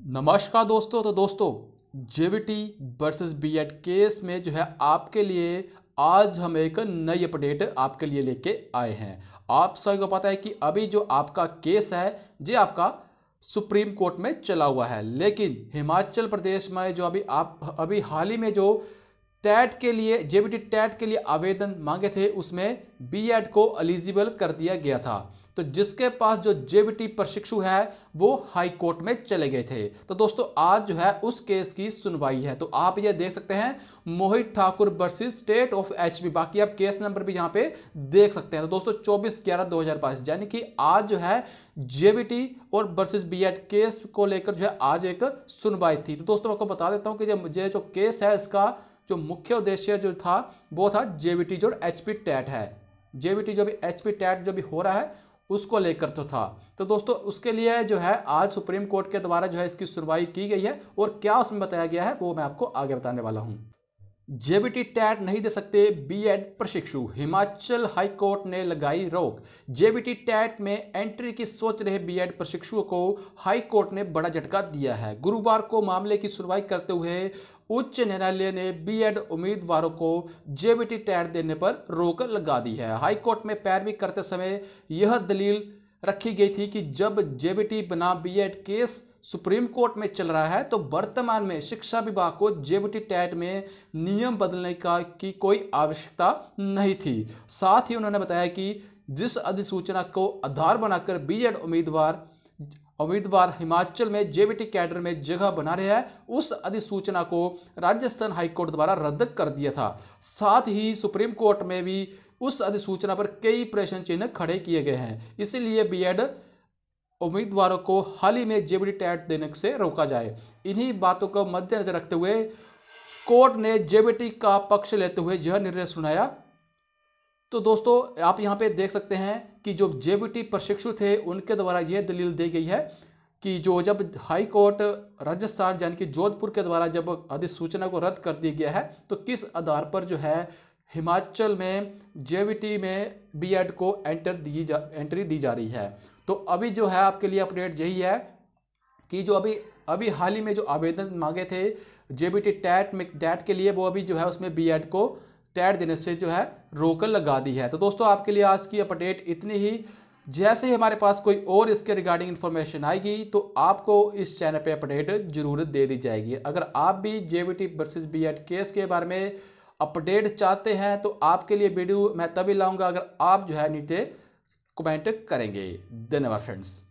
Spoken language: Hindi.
नमस्कार दोस्तों तो दोस्तों, जेवीटी वर्सेस बीएड केस में जो है आपके लिए आज हम एक नई अपडेट आपके लिए लेके आए हैं। आप सभी को पता है कि अभी जो आपका केस है, ये आपका सुप्रीम कोर्ट में चला हुआ है। लेकिन हिमाचल प्रदेश में जो अभी आप, अभी हाल ही में जो टैट के लिए, जेबीटी टैट के लिए आवेदन मांगे थे, उसमें बीएड को एलिजिबल कर दिया गया था। तो जिसके पास जो जेबीटी प्रशिक्षु है, वो हाई कोर्ट में चले गए थे। तो दोस्तों, आज जो है, उस केस की सुनवाई है। तो आप ये देख सकते हैं, Mohit Thakur versus state of H बाकी आप केस नंबर भी यहाँ पे देख सकते हैं। तो दोस्तों, चौबीस ग्यारह दो यानी कि आज जो है, जेबीटी और वर्सेस बी केस को लेकर जो है, आज एक सुनवाई थी। तो दोस्तों आपको बता देता हूँ कि जो केस है, इसका जो मुख्य उद्देश्य जो था, वो था जेवीटी जो एच पी टैट है। जेवीटी जो भी एच पी टैट जो भी हो रहा है, उसको लेकर तो था। तो दोस्तों, उसके लिए जो है, आज सुप्रीम कोर्ट के द्वारा जो है, इसकी सुनवाई की गई है और क्या उसमें बताया गया है, वो मैं आपको आगे बताने वाला हूँ। जेबीटी टैट नहीं दे सकते बीएड प्रशिक्षु। हिमाचल हाई कोर्ट ने लगाई रोक। जेबीटी टैट में एंट्री की सोच रहे बीएड प्रशिक्षुओं को हाई कोर्ट ने बड़ा झटका दिया है। गुरुवार को मामले की सुनवाई करते हुए उच्च न्यायालय ने बीएड उम्मीदवारों को जेबीटी टैट देने पर रोक लगा दी है। हाई कोर्ट में पैरवी करते समय यह दलील रखी गई थी कि जब जेबीटी बना बीएड केस सुप्रीम कोर्ट में चल रहा है तो वर्तमान में शिक्षा विभाग को जेबीटी टैट में नियम बदलने का की कोई आवश्यकता नहीं थी। साथ ही उन्होंने बताया कि जिस अधिसूचना को आधार बनाकर बीएड उम्मीदवार उम्मीदवार हिमाचल में जेबीटी कैडर में जगह बना रहे हैं, उस अधिसूचना को राजस्थान हाईकोर्ट द्वारा रद्द कर दिया था। साथ ही सुप्रीम कोर्ट में भी उस अधिसूचना पर कई प्रश्न चिन्ह खड़े किए गए हैं, इसीलिए बीएड उम्मीदवारों को हाल ही में जेबीडी टैट देने से रोका जाए। इन्हीं बातों को मद्देनजर रखते हुए कोर्ट ने जेबीटी का पक्ष लेते हुए यह निर्णय सुनाया। तो दोस्तों, आप यहाँ पे देख सकते हैं कि जो जेबीटी प्रशिक्षु थे, उनके द्वारा यह दलील दी गई है कि जो जब हाई कोर्ट राजस्थान यानी कि जोधपुर के द्वारा जब अधिसूचना को रद्द कर दिया गया है तो किस आधार पर जो है हिमाचल में जेवीटी में बीएड को एंटर दी जा एंट्री दी जा रही है। तो अभी जो है आपके लिए अपडेट यही है कि जो अभी अभी हाल ही में जो आवेदन मांगे थे जेबीटी टैट में टैट के लिए, वो अभी जो है उसमें बीएड को टैट देने से जो है रोक लगा दी है। तो दोस्तों, आपके लिए आज की अपडेट इतनी ही। जैसे ही हमारे पास कोई और इसके रिगार्डिंग इन्फॉर्मेशन आएगी तो आपको इस चैनल पे अपडेट ज़रूर दे दी जाएगी। अगर आप भी जेबीटी वर्सेस बीएड केस के बारे में अपडेट चाहते हैं तो आपके लिए वीडियो मैं तभी लाऊँगा अगर आप जो है नीचे कमेंट करेंगे। धन्यवाद फ्रेंड्स